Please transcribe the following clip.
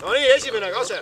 no nii, esimene kase.